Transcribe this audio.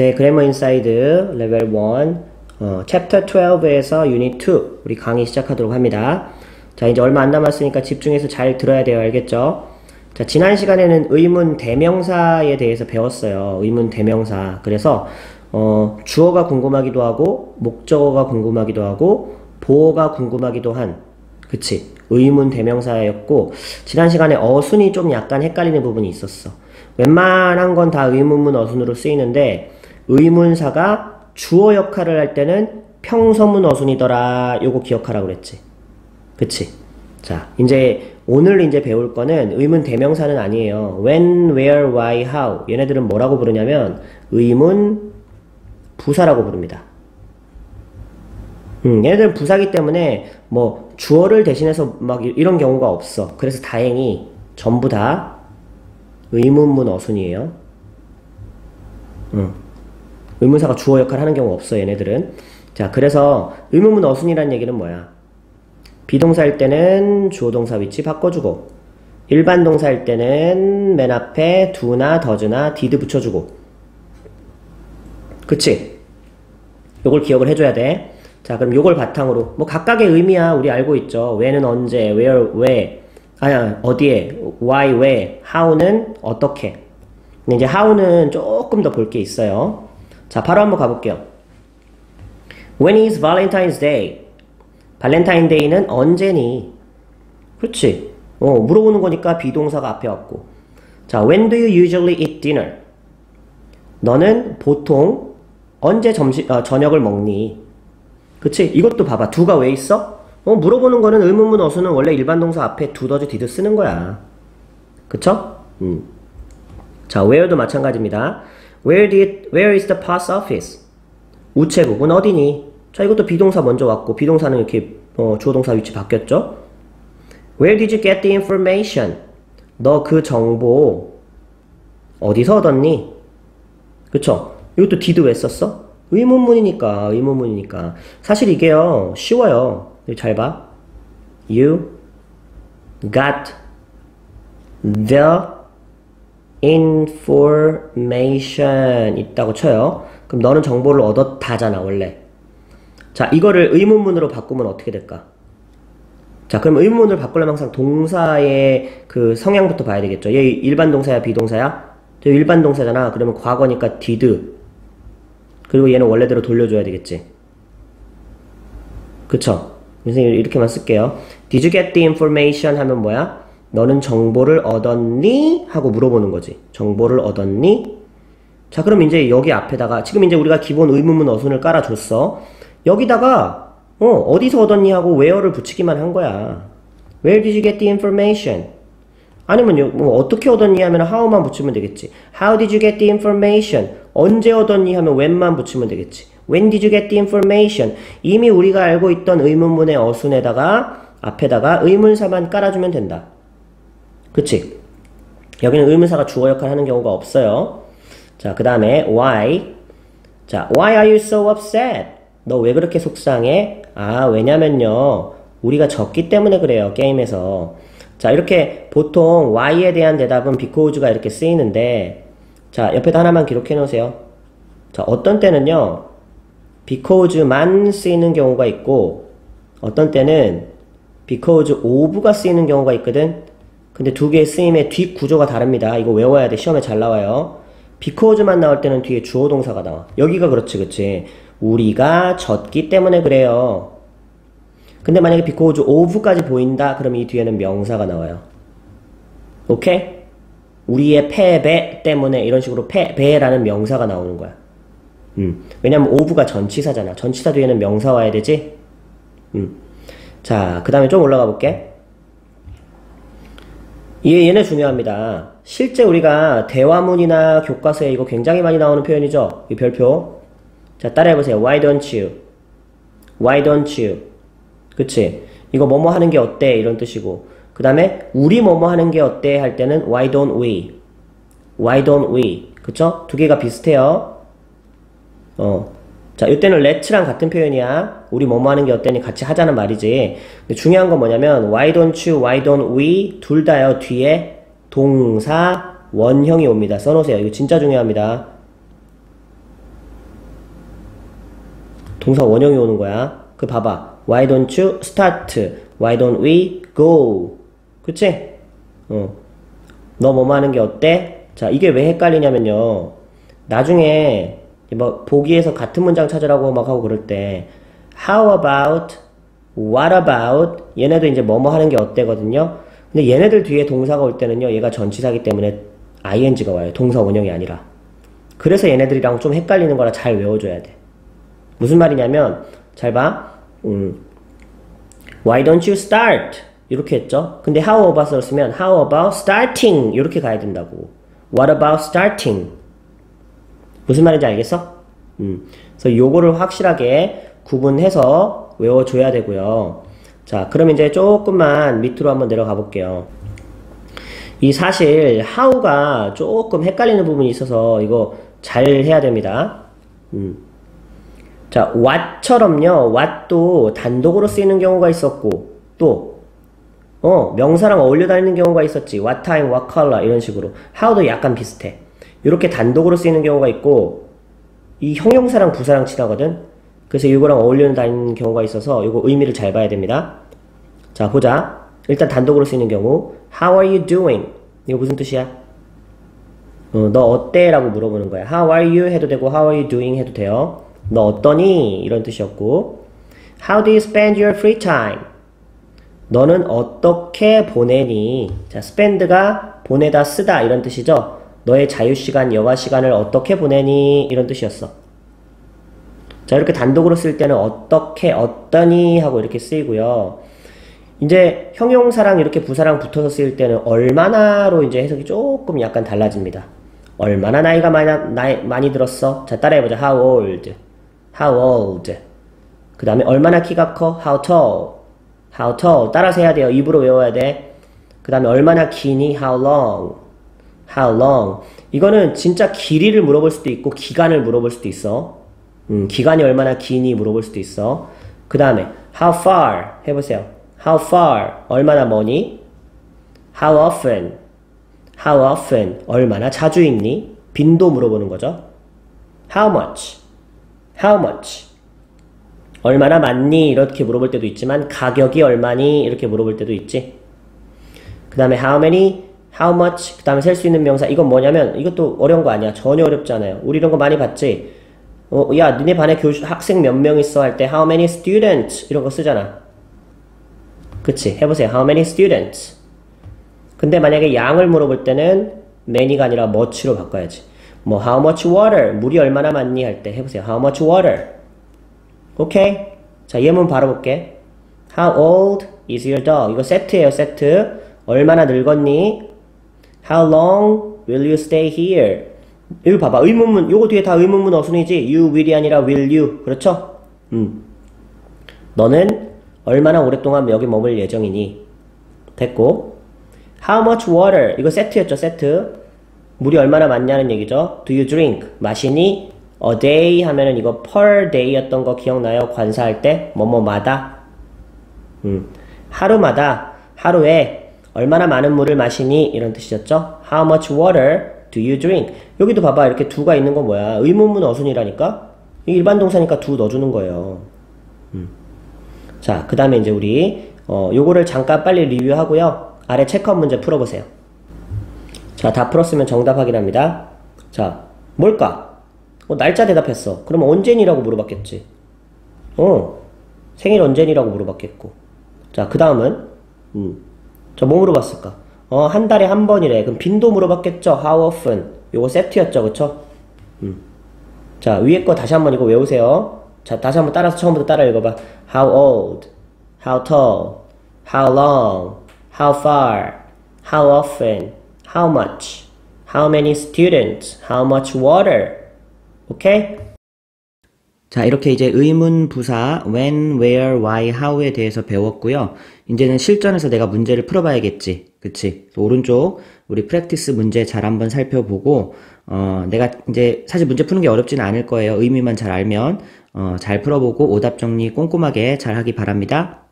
네, Grammar Inside 레벨 1 어, 챕터 12에서 유닛 2 우리 강의 시작하도록 합니다. 자, 이제 얼마 안 남았으니까 집중해서 잘 들어야 돼요. 알겠죠? 자, 지난 시간에는 의문 대명사에 대해서 배웠어요. 의문 대명사. 그래서 어, 주어가 궁금하기도 하고 목적어가 궁금하기도 하고 보어가 궁금하기도 한 그치 의문 대명사였고 지난 시간에 어순이 좀 약간 헷갈리는 부분이 있었어. 웬만한 건 다 의문문 어순으로 쓰이는데 의문사가 주어 역할을 할 때는 평서문 어순이더라. 요거 기억하라고 그랬지. 그치? 자, 이제 오늘 이제 배울 거는 의문 대명사는 아니에요. when, where, why, how. 얘네들은 뭐라고 부르냐면 의문 부사라고 부릅니다. 음, 얘네들은 부사기 때문에 뭐 주어를 대신해서 막 이런 경우가 없어. 그래서 다행히 전부 다 의문문 어순이에요. 음. 의문사가 주어 역할을 하는 경우 없어 얘네들은. 자, 그래서 의문문 어순이라는 얘기는 뭐야? 비동사일 때는 주어 동사 위치 바꿔주고 일반 동사일 때는 맨 앞에 do나 does나 did 붙여주고 그치? 요걸 기억을 해줘야 돼. 자, 그럼 요걸 바탕으로 뭐 각각의 의미야 우리 알고 있죠. when은 언제, where, 왜, 아니 어디에, why, 왜, how는 어떻게. 근데 이제 how는 조금 더 볼 게 있어요. 자, 바로 한번 가볼게요. When is Valentine's Day? 발렌타인데이는 언제니? 그렇지. 어, 물어보는 거니까 비동사가 앞에 왔고. 자, when do you usually eat dinner? 너는 보통 언제 점심, 어, 저녁을 먹니? 그치? 이것도 봐봐. do가 왜 있어? 어, 물어보는 거는 의문문 어순은 원래 일반 동사 앞에 do, does, did 쓰는 거야. 그쵸? 음. 자, where도 마찬가지입니다. Where did, where is the post office? 우체국은 어디니? 자, 이것도 비동사 먼저 왔고, 비동사는 이렇게, 어, 주어동사 위치 바뀌었죠? Where did you get the information? 너 그 정보, 어디서 얻었니? 그쵸? 이것도 did 왜 썼어? 의문문이니까, 의문문이니까. 사실 이게요, 쉬워요. 잘 봐. You got the information 있다고 쳐요. 그럼 너는 정보를 얻었다잖아, 원래. 자, 이거를 의문문으로 바꾸면 어떻게 될까? 자, 그럼 의문문을 바꾸려면 항상 동사의 그 성향부터 봐야 되겠죠. 얘 일반 동사야, 비동사야? 저 일반 동사잖아. 그러면 과거니까 did. 그리고 얘는 원래대로 돌려줘야 되겠지. 그쵸? 선생님 이렇게만 쓸게요. Did you get the information? 하면 뭐야? 너는 정보를 얻었니? 하고 물어보는 거지. 정보를 얻었니? 자, 그럼 이제 여기 앞에다가 지금 이제 우리가 기본 의문문 어순을 깔아줬어. 여기다가 어, 어디서 얻었니 하고 where를 붙이기만 한 거야. Where did you get the information? 아니면 뭐 어떻게 얻었니 하면 how만 붙이면 되겠지. How did you get the information? 언제 얻었니 하면 when만 붙이면 되겠지. When did you get the information? 이미 우리가 알고 있던 의문문의 어순에다가 앞에다가 의문사만 깔아주면 된다. 그치? 여기는 의문사가 주어 역할을 하는 경우가 없어요. 자, 그 다음에 why. 자, why are you so upset? 너 왜 그렇게 속상해? 아, 왜냐면요. 우리가 졌기 때문에 그래요. 게임에서. 자, 이렇게 보통 why에 대한 대답은 because가 이렇게 쓰이는데 자, 옆에다 하나만 기록해 놓으세요. 자, 어떤 때는요. because만 쓰이는 경우가 있고 어떤 때는 because of가 쓰이는 경우가 있거든. 근데 두 개의 쓰임의 뒷 구조가 다릅니다. 이거 외워야 돼. 시험에 잘 나와요. because만 나올 때는 뒤에 주어 동사가 나와. 여기가 그렇지, 그렇지. 우리가 졌기 때문에 그래요. 근데 만약에 because of까지 보인다, 그럼 이 뒤에는 명사가 나와요. 오케이? 우리의 패배 때문에 이런 식으로 패배라는 명사가 나오는 거야. 음. 왜냐면 of가 전치사잖아. 전치사 뒤에는 명사 와야 되지? 음. 자, 그 다음에 좀 올라가 볼게. 얘, 얘네 중요합니다. 실제 우리가 대화문이나 교과서에 이거 굉장히 많이 나오는 표현이죠? 이 별표. 자, 따라해보세요. Why don't you? Why don't you? 그치? 이거 뭐뭐 하는 게 어때? 이런 뜻이고. 그 다음에 우리 뭐뭐 하는 게 어때? 할 때는 Why don't we? Why don't we? 그쵸? 두 개가 비슷해요. 어. 자, 이때는 let'랑 같은 표현이야. 우리 뭐뭐 하는 게 어때니 같이 하자는 말이지. 근데 중요한 건 뭐냐면 why don't you, why don't we 둘 다요. 뒤에 동사 원형이 옵니다. 써놓으세요. 이거 진짜 중요합니다. 동사 원형이 오는 거야. 그 봐봐. Why don't you start? Why don't we go? 그치? 어. 너 뭐뭐 하는 게 어때? 자, 이게 왜 헷갈리냐면요. 나중에 뭐 보기에서 같은 문장 찾으라고 막 하고 그럴 때 How about? What about? 얘네도 이제 뭐뭐 하는 게 어때거든요. 근데 얘네들 뒤에 동사가 올 때는요. 얘가 전치사기 때문에 ing가 와요. 동사 원형이 아니라. 그래서 얘네들이랑 좀 헷갈리는 거라 잘 외워줘야 돼. 무슨 말이냐면 잘 봐. 음, Why don't you start? 이렇게 했죠. 근데 how about을 쓰면 how about starting 이렇게 가야 된다고. What about starting? 무슨 말인지 알겠어? 음, 그래서 요거를 확실하게 구분해서 외워줘야 되고요. 자, 그럼 이제 조금만 밑으로 한번 내려가 볼게요. 이 사실 how가 조금 헷갈리는 부분이 있어서 이거 잘 해야 됩니다. 음. 자, what처럼요. what도 단독으로 쓰이는 경우가 있었고 또 어, 명사랑 어울려 다니는 경우가 있었지. what time, what color 이런 식으로. how도 약간 비슷해. 이렇게 단독으로 쓰이는 경우가 있고 이 형용사랑 부사랑 친하거든. 그래서 이거랑 어울려 다니는 경우가 있어서 이거 의미를 잘 봐야 됩니다. 자, 보자. 일단 단독으로 쓰이는 경우 How are you doing? 이거 무슨 뜻이야? 어, 너 어때? 라고 물어보는 거야. How are you? 해도 되고 How are you doing? 해도 돼요. 너 어떠니? 이런 뜻이었고 How do you spend your free time? 너는 어떻게 보내니? 자, spend가 보내다 쓰다 이런 뜻이죠. 너의 자유시간, 여가시간을 어떻게 보내니? 이런 뜻이었어. 자, 이렇게 단독으로 쓸 때는 어떻게, 어떠니? 하고 이렇게 쓰이고요. 이제 형용사랑 이렇게 부사랑 붙어서 쓰일 때는 얼마나로 이제 해석이 조금 약간 달라집니다. 얼마나 나이가 많이, 나이, 많이 들었어? 자, 따라해보자. How old? How old? 그 다음에 얼마나 키가 커? How tall? How tall? 따라서 해야 돼요. 입으로 외워야 돼. 그 다음에 얼마나 기니? How long? How long? 이거는 진짜 길이를 물어볼 수도 있고 기간을 물어볼 수도 있어. 음, 기간이 얼마나 기니 물어볼 수도 있어. 그 다음에 How far? 해보세요. How far? 얼마나 머니? How often? How often? 얼마나 자주 있니? 빈도 물어보는 거죠. How much? How much? 얼마나 많니? 이렇게 물어볼 때도 있지만 가격이 얼마니? 이렇게 물어볼 때도 있지. 그 다음에 how many? How much? 그 다음에 셀 수 있는 명사. 이건 뭐냐면 이것도 어려운 거 아니야. 전혀 어렵지 않아요. 우리 이런 거 많이 봤지? 어, 야, 니네 반에 교수, 학생 몇 명 있어? 할 때 how many students? 이런 거 쓰잖아. 그치? 해보세요. How many students? 근데 만약에 양을 물어볼 때는 many가 아니라 much로 바꿔야지. 뭐 how much water? 물이 얼마나 많니? 할 때 해보세요. How much water? 오케이? 자, 예문 바로 볼게. How old is your dog? 이거 세트예요, 세트. 얼마나 늙었니? How long will you stay here? 여기 봐봐. 의문문. 요거 뒤에 다 의문문 어순이지. You will이 아니라 will you. 그렇죠? 음. 너는 얼마나 오랫동안 여기 머물 예정이니? 됐고. How much water? 이거 세트였죠, 세트. 물이 얼마나 많냐는 얘기죠. Do you drink? 마시니? A day 하면은 이거 per day였던 거 기억나요? 관사할 때 뭐뭐마다. 음. 하루마다 하루에 얼마나 많은 물을 마시니? 이런 뜻이었죠. How much water do you drink? 여기도 봐봐. 이렇게 두가 있는 건 뭐야? 의문문 어순이라니까? 일반 동사니까 두 넣어주는 거예요. 음. 자, 그 다음에 이제 우리, 어, 요거를 잠깐 빨리 리뷰하고요. 아래 체크업 문제 풀어보세요. 자, 다 풀었으면 정답 확인합니다. 자, 뭘까? 어, 날짜 대답했어. 그럼 언제니라고 물어봤겠지. 어, 생일 언제니라고 물어봤겠고. 자, 그 다음은, 음, 저 뭐 물어봤을까? 어, 한 달에 한 번이래. 그럼 빈도 물어봤겠죠? How often? 요거 세트였죠, 그쵸? 음. 자, 위에 거 다시 한번 이거 외우세요. 자, 다시 한번 따라서 처음부터 따라 읽어봐. How old? How tall? How long? How far? How often? How much? How many students? How much water? 오케이? 자, 이렇게 이제 의문 부사 when, where, why, how에 대해서 배웠고요. 이제는 실전에서 내가 문제를 풀어봐야겠지. 그치? 오른쪽 우리 프랙티스 문제 잘 한번 살펴보고 어, 내가 이제 사실 문제 푸는 게 어렵지는 않을 거예요. 의미만 잘 알면 어, 잘 풀어보고 오답 정리 꼼꼼하게 잘 하기 바랍니다.